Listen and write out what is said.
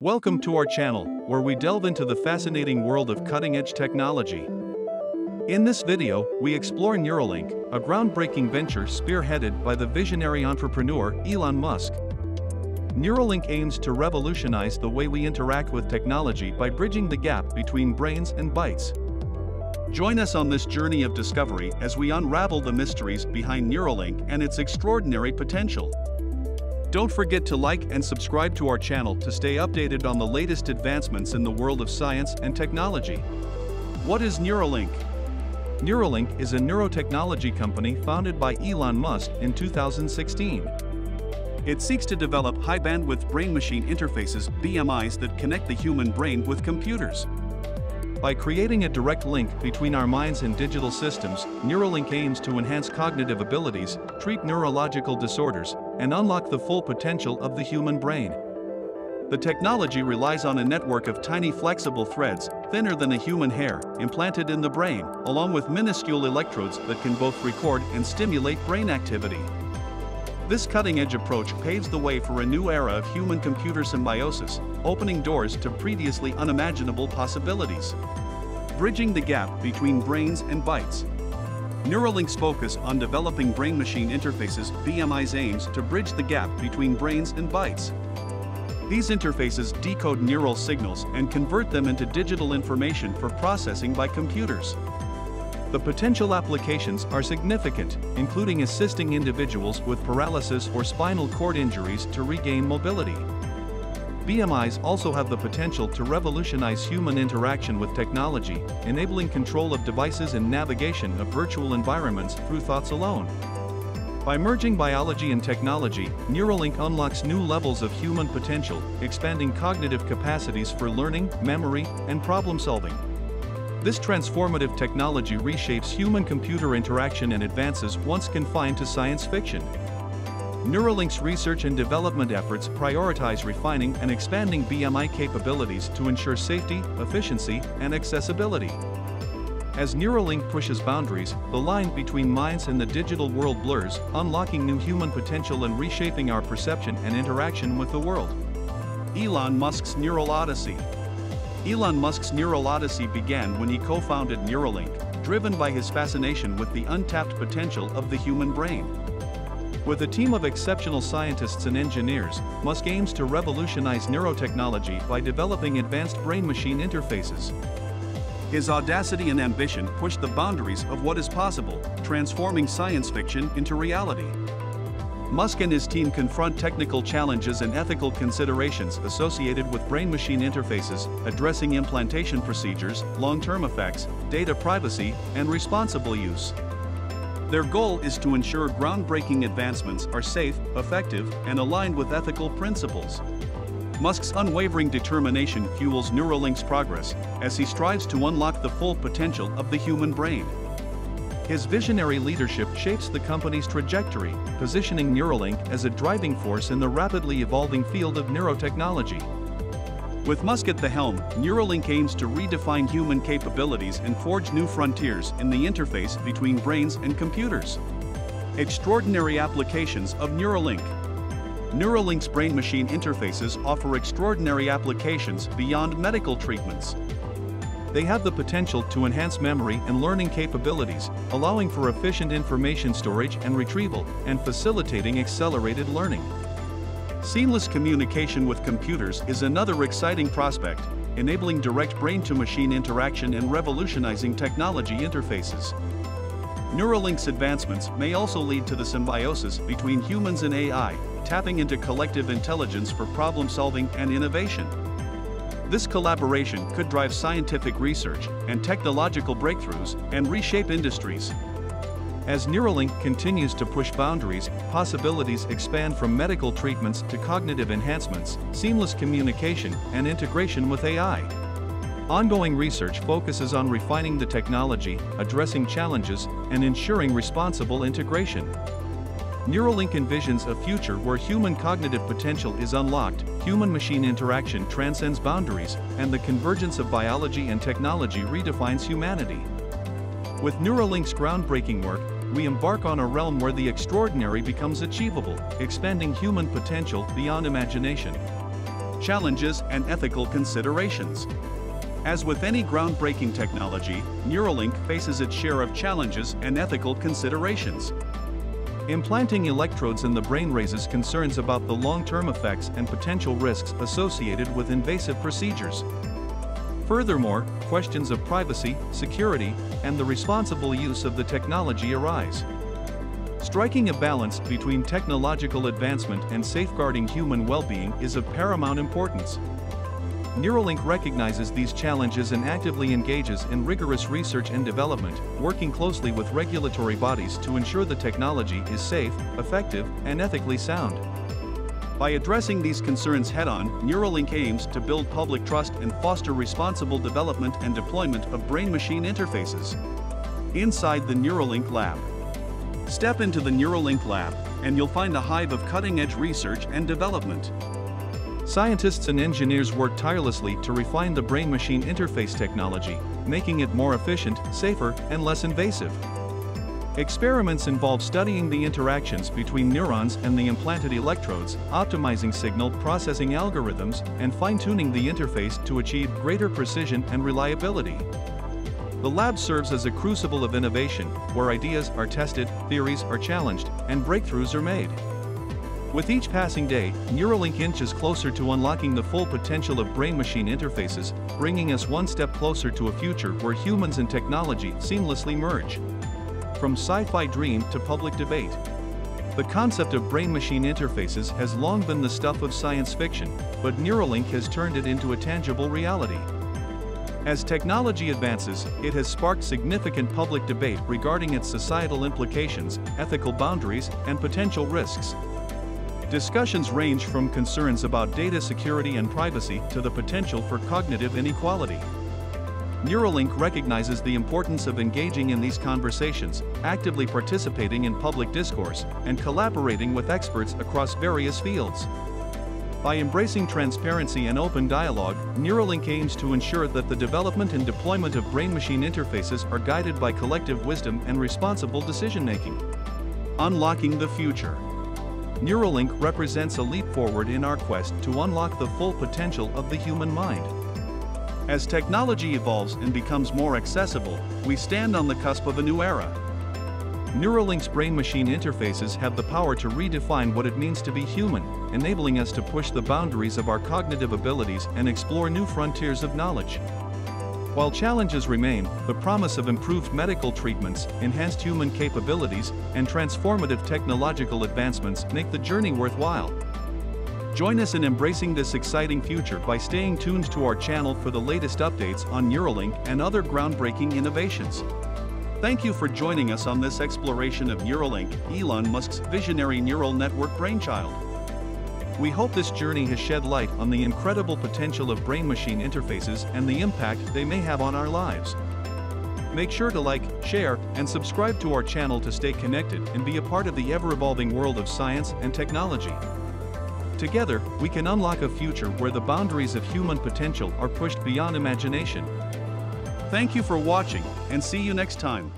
Welcome to our channel, where we delve into the fascinating world of cutting-edge technology. In this video, we explore Neuralink, a groundbreaking venture spearheaded by the visionary entrepreneur Elon Musk. Neuralink aims to revolutionize the way we interact with technology by bridging the gap between brains and bytes. Join us on this journey of discovery as we unravel the mysteries behind Neuralink and its extraordinary potential. Don't forget to like and subscribe to our channel to stay updated on the latest advancements in the world of science and technology. What is Neuralink? Neuralink is a neurotechnology company founded by Elon Musk in 2016. It seeks to develop high-bandwidth brain-machine interfaces BMIs that connect the human brain with computers. By creating a direct link between our minds and digital systems, Neuralink aims to enhance cognitive abilities, treat neurological disorders, and unlock the full potential of the human brain. The technology relies on a network of tiny flexible threads, thinner than a human hair, implanted in the brain, along with minuscule electrodes that can both record and stimulate brain activity. This cutting-edge approach paves the way for a new era of human-computer symbiosis, opening doors to previously unimaginable possibilities. Bridging the gap between brains and bytes. Neuralink's focus on developing brain-machine interfaces BMI's aims to bridge the gap between brains and bytes. These interfaces decode neural signals and convert them into digital information for processing by computers. The potential applications are significant, including assisting individuals with paralysis or spinal cord injuries to regain mobility. BMIs also have the potential to revolutionize human interaction with technology, enabling control of devices and navigation of virtual environments through thoughts alone. By merging biology and technology, Neuralink unlocks new levels of human potential, expanding cognitive capacities for learning, memory, and problem solving. This transformative technology reshapes human-computer interaction and advances once confined to science fiction. Neuralink's research and development efforts prioritize refining and expanding BMI capabilities to ensure safety, efficiency, and accessibility. As Neuralink pushes boundaries, the line between minds and the digital world blurs, unlocking new human potential and reshaping our perception and interaction with the world. Elon Musk's Neural Odyssey Elon Musk's Neural Odyssey began when he co-founded Neuralink, driven by his fascination with the untapped potential of the human brain. With a team of exceptional scientists and engineers, Musk aims to revolutionize neurotechnology by developing advanced brain-machine interfaces. His audacity and ambition push the boundaries of what is possible, transforming science fiction into reality. Musk and his team confront technical challenges and ethical considerations associated with brain-machine interfaces, addressing implantation procedures, long-term effects, data privacy, and responsible use. Their goal is to ensure groundbreaking advancements are safe, effective, and aligned with ethical principles. Musk's unwavering determination fuels Neuralink's progress as he strives to unlock the full potential of the human brain. His visionary leadership shapes the company's trajectory, positioning Neuralink as a driving force in the rapidly evolving field of neurotechnology. With Musk at the helm, Neuralink aims to redefine human capabilities and forge new frontiers in the interface between brains and computers. Extraordinary applications of Neuralink Neuralink's brain-machine interfaces offer extraordinary applications beyond medical treatments. They have the potential to enhance memory and learning capabilities, allowing for efficient information storage and retrieval, and facilitating accelerated learning. Seamless communication with computers is another exciting prospect, enabling direct brain-to-machine interaction and revolutionizing technology interfaces. Neuralink's advancements may also lead to the symbiosis between humans and AI, tapping into collective intelligence for problem solving and innovation. This collaboration could drive scientific research and technological breakthroughs and reshape industries. As Neuralink continues to push boundaries, possibilities expand from medical treatments to cognitive enhancements, seamless communication, and integration with AI. Ongoing research focuses on refining the technology, addressing challenges, and ensuring responsible integration. Neuralink envisions a future where human cognitive potential is unlocked, human-machine interaction transcends boundaries, and the convergence of biology and technology redefines humanity. With Neuralink's groundbreaking work, we embark on a realm where the extraordinary becomes achievable, expanding human potential beyond imagination. challenges, and ethical considerations. As with any groundbreaking technology, Neuralink faces its share of challenges and ethical considerations. Implanting electrodes in the brain raises concerns about the long-term effects and potential risks associated with invasive procedures. Furthermore, questions of privacy, security, and the responsible use of the technology arise. Striking a balance between technological advancement and safeguarding human well-being is of paramount importance. Neuralink recognizes these challenges and actively engages in rigorous research and development, working closely with regulatory bodies to ensure the technology is safe, effective, and ethically sound. By addressing these concerns head-on, Neuralink aims to build public trust and foster responsible development and deployment of brain-machine interfaces. Inside the Neuralink Lab. Step into the Neuralink Lab, and you'll find a hive of cutting-edge research and development. Scientists and engineers work tirelessly to refine the brain-machine interface technology, making it more efficient, safer, and less invasive. Experiments involve studying the interactions between neurons and the implanted electrodes, optimizing signal processing algorithms, and fine-tuning the interface to achieve greater precision and reliability. The lab serves as a crucible of innovation, where ideas are tested, theories are challenged, and breakthroughs are made. With each passing day, Neuralink inches closer to unlocking the full potential of brain-machine interfaces, bringing us one step closer to a future where humans and technology seamlessly merge. From sci-fi dream to public debate. The concept of brain-machine interfaces has long been the stuff of science fiction, but Neuralink has turned it into a tangible reality. As technology advances, it has sparked significant public debate regarding its societal implications, ethical boundaries, and potential risks. Discussions range from concerns about data security and privacy to the potential for cognitive inequality. Neuralink recognizes the importance of engaging in these conversations, actively participating in public discourse, and collaborating with experts across various fields. By embracing transparency and open dialogue, Neuralink aims to ensure that the development and deployment of brain-machine interfaces are guided by collective wisdom and responsible decision-making. Unlocking the future. Neuralink represents a leap forward in our quest to unlock the full potential of the human mind. As technology evolves and becomes more accessible, we stand on the cusp of a new era. Neuralink's brain-machine interfaces have the power to redefine what it means to be human, enabling us to push the boundaries of our cognitive abilities and explore new frontiers of knowledge. While challenges remain, the promise of improved medical treatments, enhanced human capabilities, and transformative technological advancements make the journey worthwhile. Join us in embracing this exciting future by staying tuned to our channel for the latest updates on Neuralink and other groundbreaking innovations. Thank you for joining us on this exploration of Neuralink, Elon Musk's visionary neural network brainchild. We hope this journey has shed light on the incredible potential of brain-machine interfaces and the impact they may have on our lives. Make sure to like, share, and subscribe to our channel to stay connected and be a part of the ever-evolving world of science and technology. Together, we can unlock a future where the boundaries of human potential are pushed beyond imagination. Thank you for watching, and see you next time.